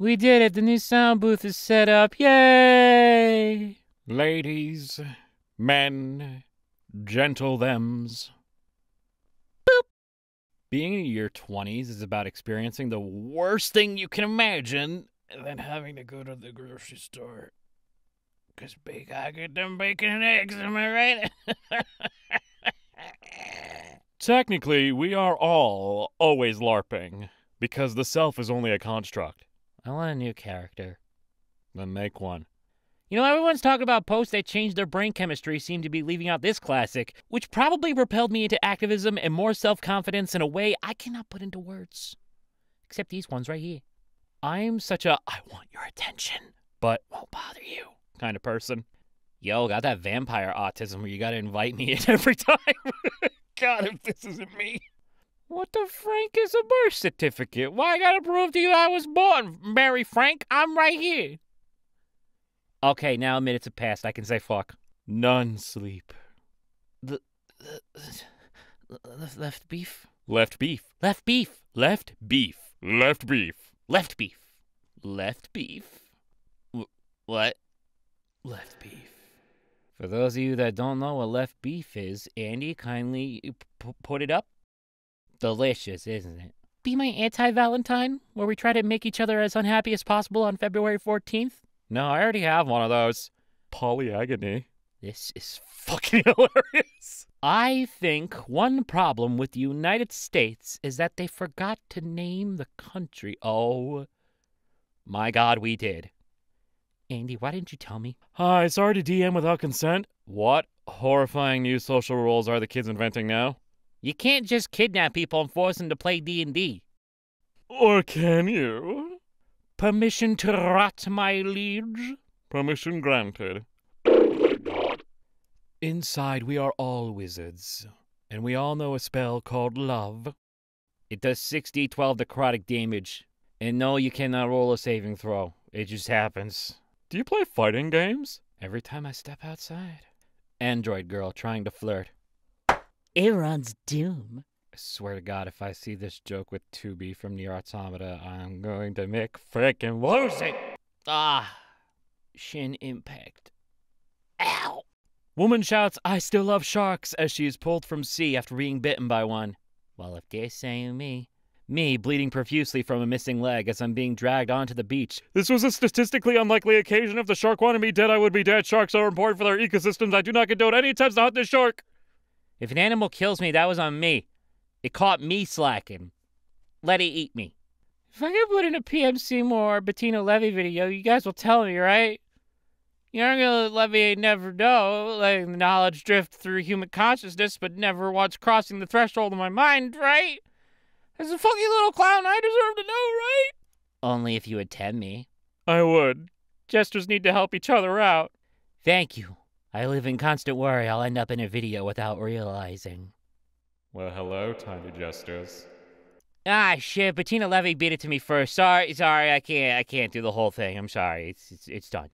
We did it. The new sound booth is set up. Yay! Ladies, men, gentle thems. Boop. Being in your 20s is about experiencing the worst thing you can imagine and then having to go to the grocery store. Because big, I get them bacon and eggs, am I right? Technically, we are all always LARPing because the self is only a construct. I want a new character. Then make one. You know, everyone's talking about posts that changed their brain chemistry seem to be leaving out this classic, which probably propelled me into activism and more self confidence in a way I cannot put into words. Except these ones right here. I'm such a I want your attention, but won't bother you Kind of person. Yo, got that vampire autism where you gotta invite me in every time. God, if this isn't me. What the Frank is a birth certificate? Why I gotta prove to you I was born, Mary Frank? I'm right here. Okay, now minutes have passed. I can say fuck. None sleep. The, the, the left beef. Left beef. Left beef. Left beef. Left beef. Left beef. Left beef. Wh- what? Left beef. For those of you that don't know what left beef is, Andy kindly uh, p- put it up. Delicious, isn't it? Be my anti Valentine, where we try to make each other as unhappy as possible on February 14th? No, I already have one of those. Polyagony. This is fucking hilarious. I think one problem with the United States is that they forgot to name the country. Oh, my God, we did. Andy, why didn't you tell me? Hi, sorry to DM without consent. What horrifying new social rules are the kids inventing now? You can't just kidnap people and force them to play D&D. Or can you? Permission to rot, my liege? Permission granted. Inside, we are all wizards, and we all know a spell called love. It does 6d12 necrotic damage. And no, you cannot roll a saving throw. It just happens. Do you play fighting games? Every time I step outside. Android girl trying to flirt. Aaron's Doom. I swear to God, if I see this joke with 2B from Nier Automata, I'm going to make frickin' lose it! Ah! Shin impact. Ow! Woman shouts, I still love sharks, as she is pulled from sea after being bitten by one. Well, if they're saying me. Me bleeding profusely from a missing leg as I'm being dragged onto the beach. This was a statistically unlikely occasion. If the shark wanted me dead, I would be dead. Sharks are important for their ecosystems. I do not condone any attempts to hunt this shark. If an animal kills me, that was on me. It caught me slacking. Let it eat me. If I get put in a PM Seymour or Bettina Levy video, you guys will tell me, right? You aren't gonna let me never know, letting the knowledge drift through human consciousness, but never once crossing the threshold of my mind, right? As a fucking little clown, I deserve to know, right? Only if you attend me. I would. Jesters need to help each other out. Thank you. I live in constant worry I'll end up in a video without realizing. Well, hello, tiny jesters. Ah, shit! Bettina Levy beat it to me first. Sorry, sorry. I can't. I can't do the whole thing. I'm sorry. It's it's, it's done.